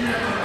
Yeah.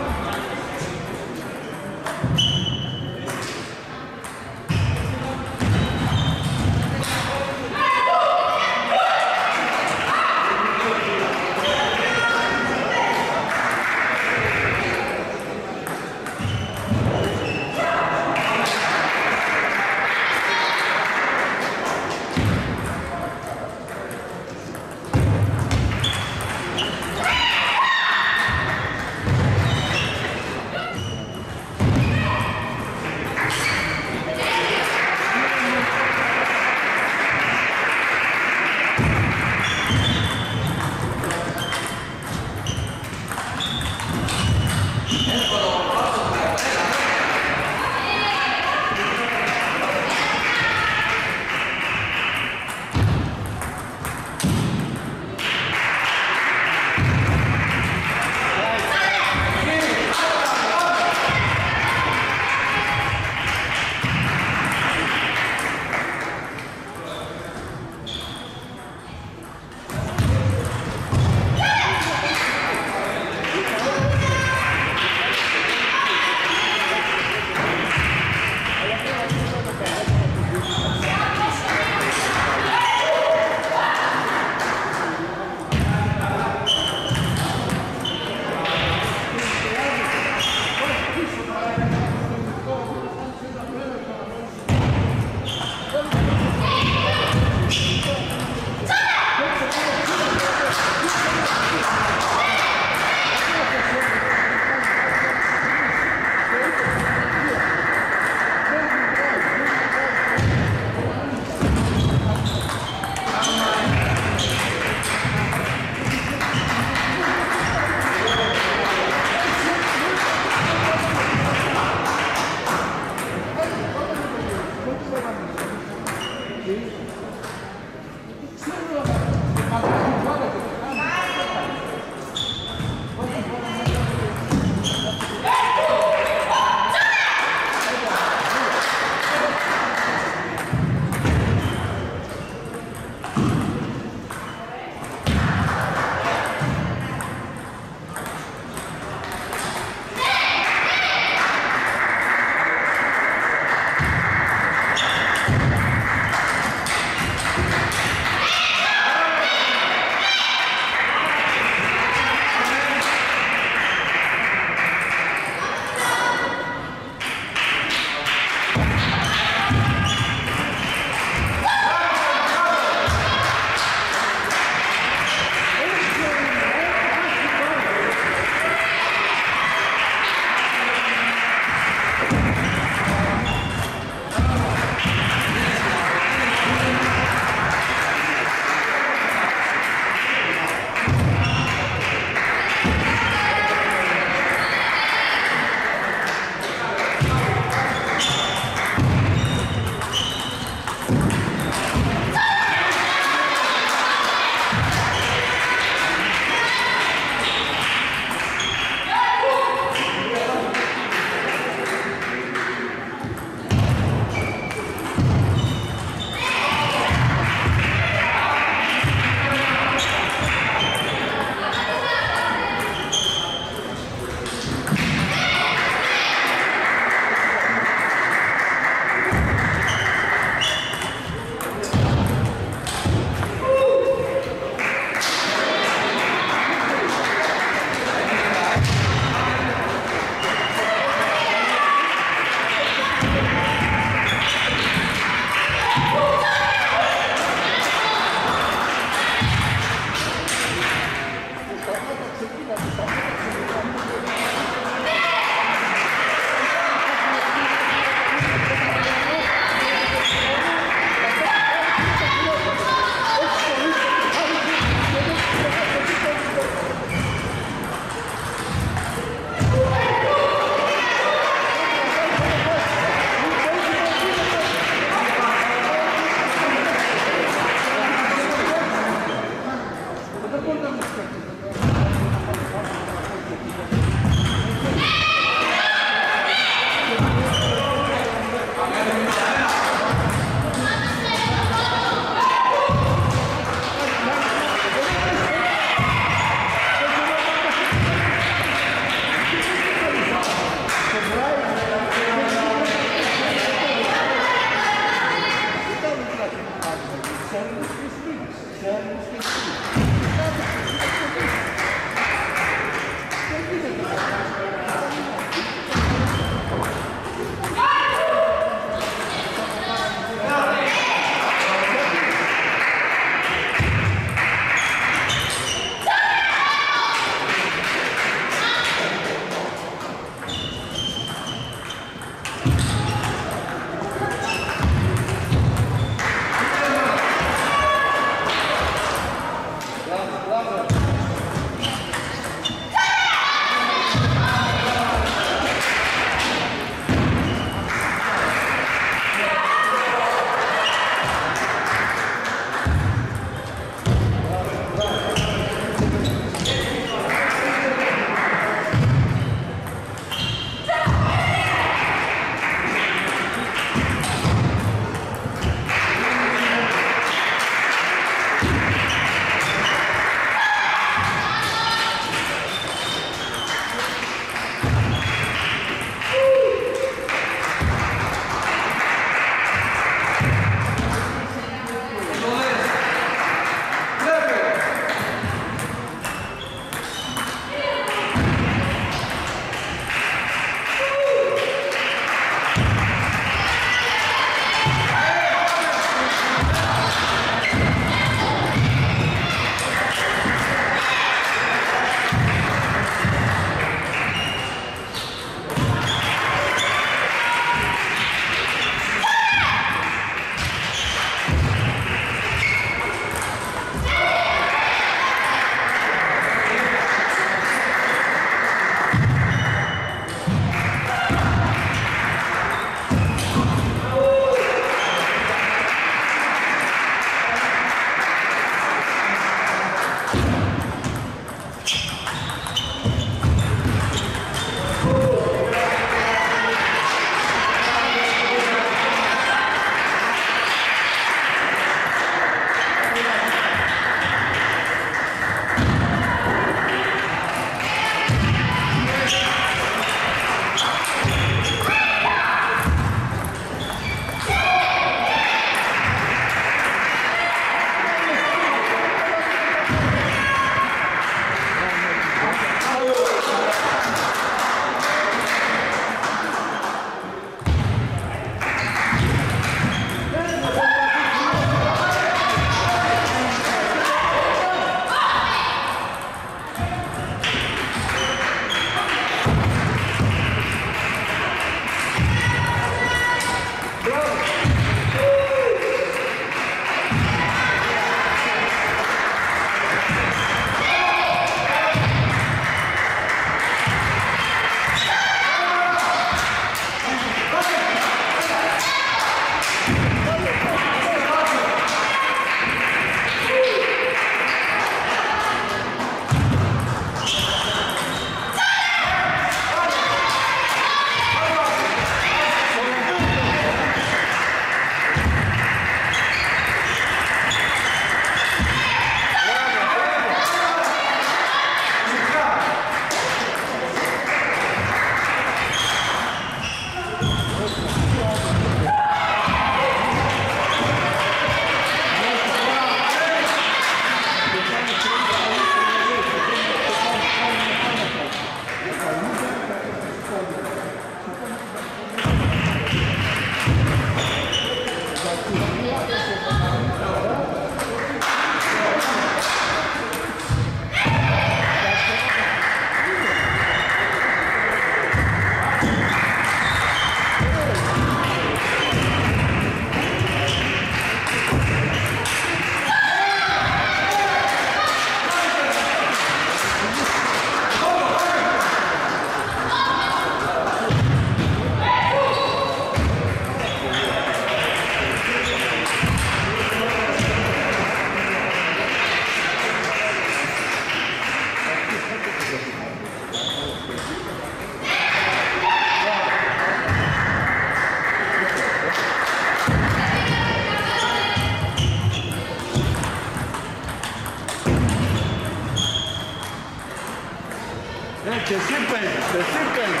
Que sepan, que sepan.